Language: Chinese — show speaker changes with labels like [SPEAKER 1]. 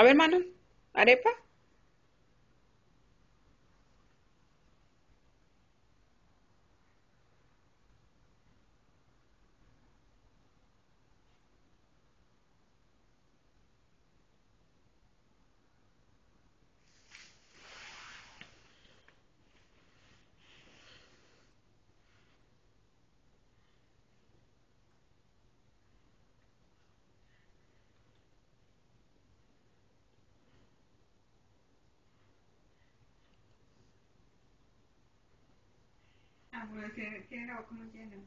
[SPEAKER 1] A ver, Manon, arepa.
[SPEAKER 2] Ah, porque que, que era como lleno.